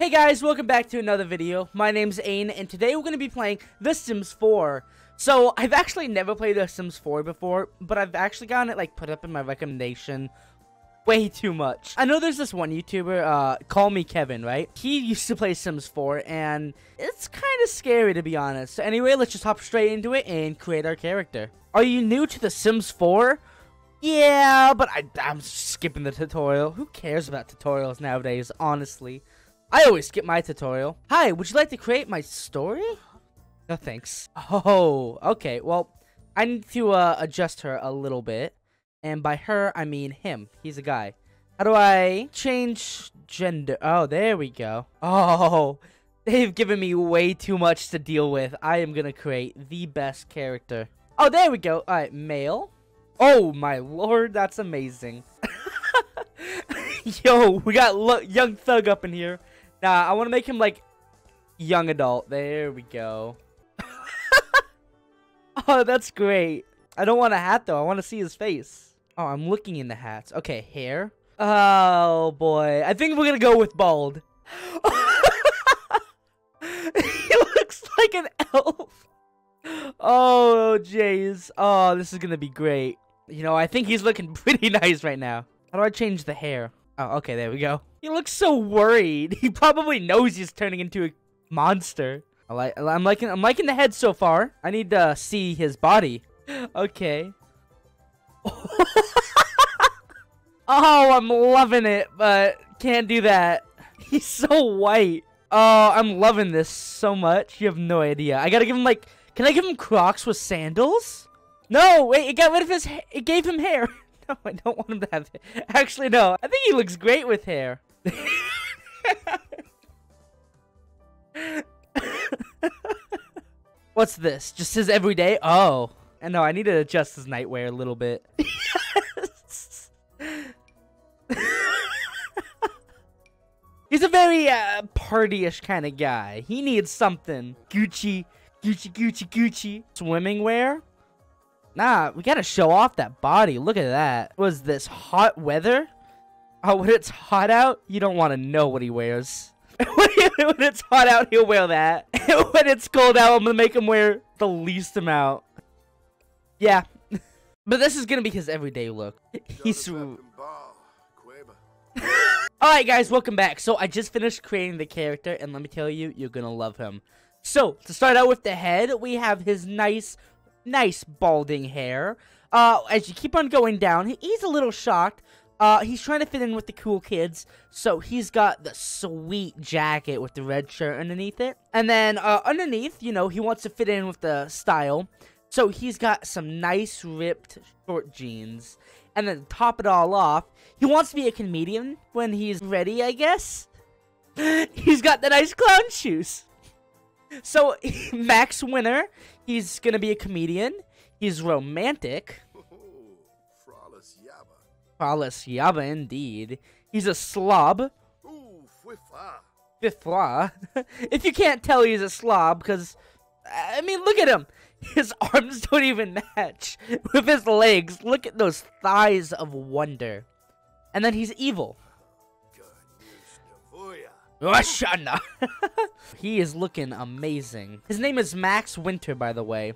Hey guys, welcome back to another video. My name's Aidan, and today we're going to be playing The Sims 4. So, I've actually never played The Sims 4 before, but I've actually gotten it, like, put up in my recommendation way too much. I know there's this one YouTuber, uh, Call Me Kevin, right? He used to play Sims 4, and it's kind of scary, to be honest. So anyway, let's just hop straight into it and create our character. Are you new to The Sims 4? Yeah, but I, I'm skipping the tutorial. Who cares about tutorials nowadays, honestly? I always skip my tutorial. Hi, would you like to create my story? No thanks. Oh, okay. Well, I need to uh, adjust her a little bit. And by her, I mean him. He's a guy. How do I change gender? Oh, there we go. Oh, they've given me way too much to deal with. I am going to create the best character. Oh, there we go. All right, male. Oh, my lord, that's amazing. Yo, we got young thug up in here. Nah, I want to make him like young adult. There we go. oh, that's great. I don't want a hat though. I want to see his face. Oh, I'm looking in the hats. Okay, hair. Oh boy. I think we're going to go with bald. he looks like an elf. Oh, jeez. Oh, this is going to be great. You know, I think he's looking pretty nice right now. How do I change the hair? Oh, okay, there we go. He looks so worried. He probably knows he's turning into a monster. I like, I'm liking, I'm liking the head so far. I need to see his body. Okay. oh, I'm loving it, but can't do that. He's so white. Oh, I'm loving this so much. You have no idea. I gotta give him like, can I give him Crocs with sandals? No, wait, it got rid of his, it gave him hair. No, I don't want him to have hair. Actually, no. I think he looks great with hair. What's this? Just his everyday? Oh. And no, I need to adjust his nightwear a little bit. He's a very uh, partyish kind of guy. He needs something. Gucci, Gucci, Gucci, Gucci. Swimming wear? Nah, we gotta show off that body. Look at that. Was this hot weather? Oh, when it's hot out, you don't want to know what he wears. when it's hot out, he'll wear that. when it's cold out, I'm gonna make him wear the least amount. Yeah. but this is gonna be his everyday look. He's... Alright guys, welcome back. So I just finished creating the character, and let me tell you, you're gonna love him. So, to start out with the head, we have his nice nice balding hair. Uh, as you keep on going down, he's a little shocked. Uh, he's trying to fit in with the cool kids, so he's got the sweet jacket with the red shirt underneath it. And then, uh, underneath, you know, he wants to fit in with the style, so he's got some nice ripped short jeans. And then top it all off, he wants to be a comedian when he's ready, I guess. he's got the nice clown shoes. So, Max Winter, he's gonna be a comedian. He's romantic. Yaba, indeed. He's a slob. Ooh, Fifla. if you can't tell he's a slob, because, I mean, look at him. His arms don't even match with his legs. Look at those thighs of wonder. And then he's evil. He is looking amazing. His name is Max Winter, by the way.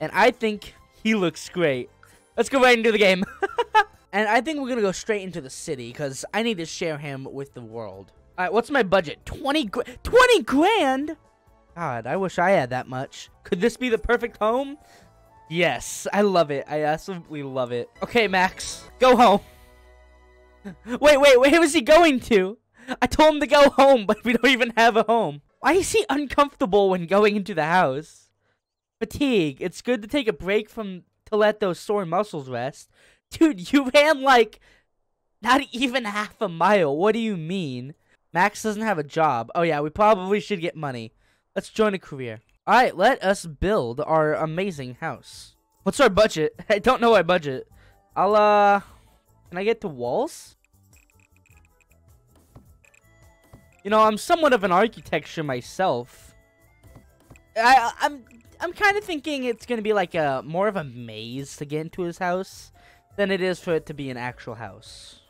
And I think he looks great. Let's go right into the game. And I think we're to go straight into the city because I need to share him with the world. All right, what's my budget? 20 gra 20 grand? God, I wish I had that much. Could this be the perfect home? Yes, I love it. I absolutely love it. Okay, Max, go home. wait, wait, where was he going to? I told him to go home, but we don't even have a home. Why is he uncomfortable when going into the house? Fatigue. It's good to take a break from to let those sore muscles rest. Dude, you ran like not even half a mile. What do you mean? Max doesn't have a job. Oh yeah, we probably should get money. Let's join a career. Alright, let us build our amazing house. What's our budget? I don't know our budget. I'll, uh... Can I get to walls? You know, I'm somewhat of an architecture myself. I, I'm I'm kind of thinking it's gonna be like a more of a maze to get into his house than it is for it to be an actual house.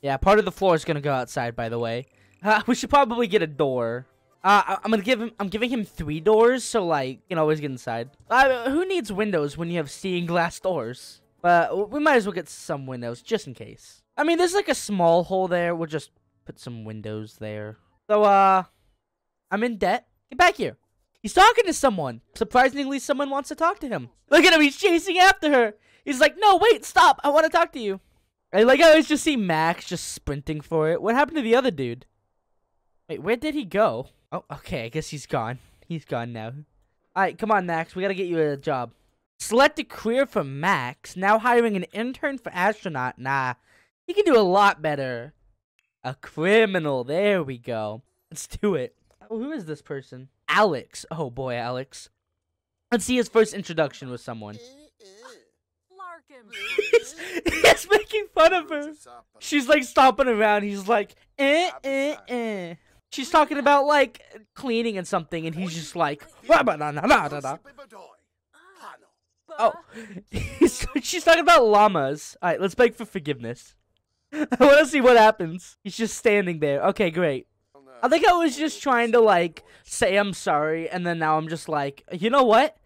Yeah, part of the floor is gonna go outside, by the way. Uh, we should probably get a door. Uh, I'm gonna give him. I'm giving him three doors, so like you can always get inside. Uh, who needs windows when you have seeing glass doors? But we might as well get some windows just in case. I mean, there's like a small hole there. We'll just put some windows there. So uh, I'm in debt. Get back here. He's talking to someone. Surprisingly, someone wants to talk to him. Look at him. He's chasing after her. He's like, no, wait, stop. I want to talk to you. Like I always just see Max just sprinting for it. What happened to the other dude? Wait, where did he go? Oh, okay. I guess he's gone. He's gone now. All right, come on, Max. We gotta get you a job. Select a career for Max. Now hiring an intern for astronaut. Nah, he can do a lot better. A criminal. There we go. Let's do it. Oh, who is this person? Alex. Oh boy, Alex. Let's see his first introduction with someone. he's, he's making fun of her. She's like stomping around. He's like, eh, eh, eh. She's talking about like cleaning and something, and he's just like, oh, he's, she's talking about llamas. All right, let's beg for forgiveness. I want to see what happens. He's just standing there. Okay, great. I think I was just trying to like say I'm sorry, and then now I'm just like, you know what?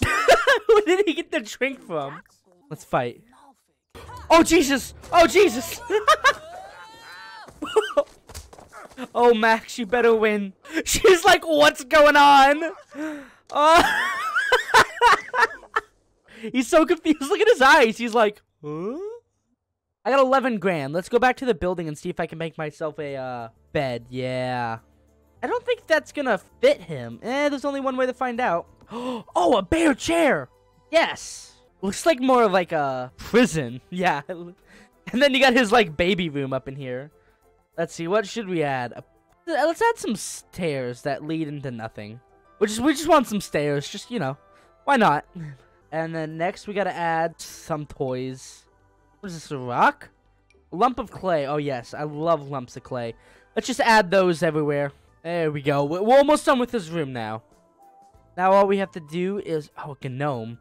Where did he get the drink from? Let's fight. Oh Jesus! Oh Jesus! oh Max, you better win. She's like, what's going on? Oh. He's so confused. Look at his eyes. He's like, huh? I got 11 grand. Let's go back to the building and see if I can make myself a uh, bed. Yeah. I don't think that's gonna fit him. Eh, there's only one way to find out. Oh, a bear chair. Yes. Looks like more of like a prison. Yeah. And then you got his like baby room up in here. Let's see. What should we add? Uh, let's add some stairs that lead into nothing. Just we just want some stairs. Just you know, why not? And then next we gotta add some toys. What is this? A rock? A lump of clay. Oh yes, I love lumps of clay. Let's just add those everywhere. There we go. We're almost done with this room now. Now all we have to do is... Oh, a gnome.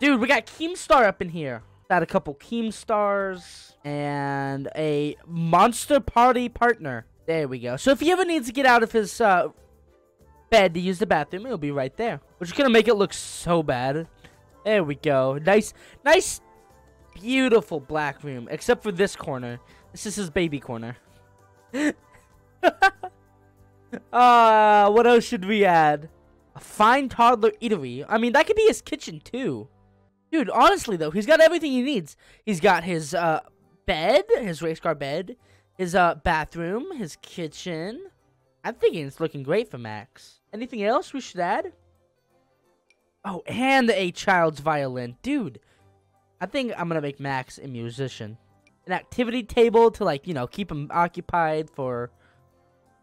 Dude, we got Keemstar up in here. Got a couple Keemstars. And a Monster Party partner. There we go. So if he ever needs to get out of his uh, bed to use the bathroom, it'll be right there. We're just going to make it look so bad. There we go. Nice, nice, beautiful black room. Except for this corner. This is his baby corner. uh, what else should we add? Fine toddler eatery. I mean, that could be his kitchen too. Dude, honestly though, he's got everything he needs. He's got his uh bed, his race car bed, his uh bathroom, his kitchen. I'm thinking it's looking great for Max. Anything else we should add? Oh, and a child's violin. Dude, I think I'm gonna make Max a musician. An activity table to like, you know, keep him occupied for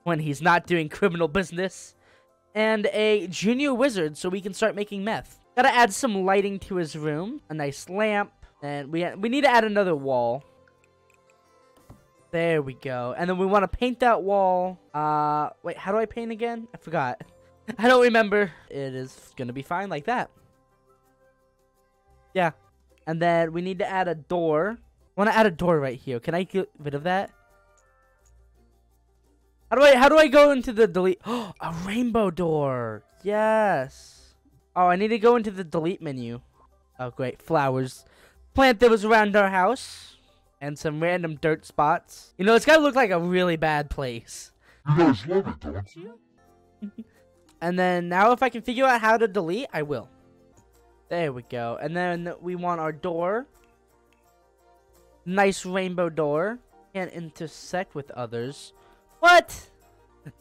when he's not doing criminal business and a junior wizard so we can start making meth. Gotta add some lighting to his room, a nice lamp, and we we need to add another wall. There we go. And then we want to paint that wall. Uh, wait, how do I paint again? I forgot. I don't remember. It is gonna be fine like that. Yeah. And then we need to add a door. Want to add a door right here. Can I get rid of that? How do I how do I go into the delete? Oh, a rainbow door. Yes. Oh, I need to go into the delete menu. Oh, great. Flowers. Plant that was around our house. And some random dirt spots. You know, it's gotta look like a really bad place. You guys love it, don't you? And then now if I can figure out how to delete, I will. There we go. And then we want our door. Nice rainbow door. Can't intersect with others. What?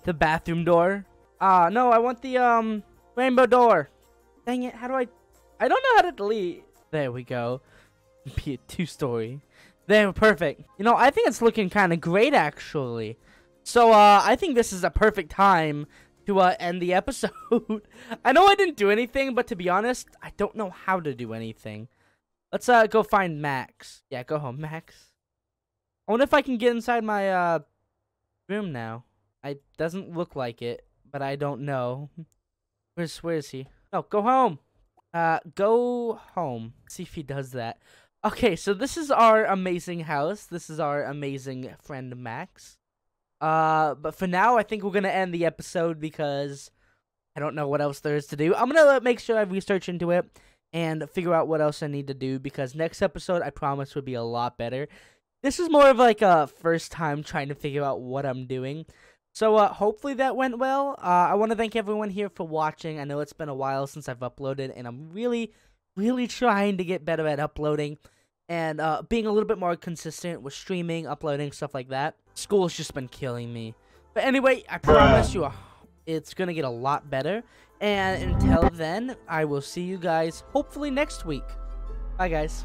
The bathroom door? Ah, no, I want the, um, rainbow door. Dang it, how do I... I don't know how to delete. There we go. Be a two-story. There, perfect. You know, I think it's looking kind of great, actually. So, uh, I think this is a perfect time to, uh, end the episode. I know I didn't do anything, but to be honest, I don't know how to do anything. Let's, uh, go find Max. Yeah, go home, Max. I wonder if I can get inside my, uh, room now. I doesn't look like it, but I don't know. Where's where is he? Oh, go home. Uh, go home. See if he does that. Okay, so this is our amazing house. This is our amazing friend Max. Uh, but for now, I think we're gonna end the episode because I don't know what else there is to do. I'm gonna make sure I research into it and figure out what else I need to do because next episode I promise would be a lot better. This is more of like a first time trying to figure out what I'm doing. So uh, hopefully that went well. Uh, I want to thank everyone here for watching. I know it's been a while since I've uploaded, and I'm really, really trying to get better at uploading and uh, being a little bit more consistent with streaming, uploading, stuff like that. School's just been killing me. But anyway, I promise you, it's gonna get a lot better. And until then, I will see you guys hopefully next week. Bye, guys.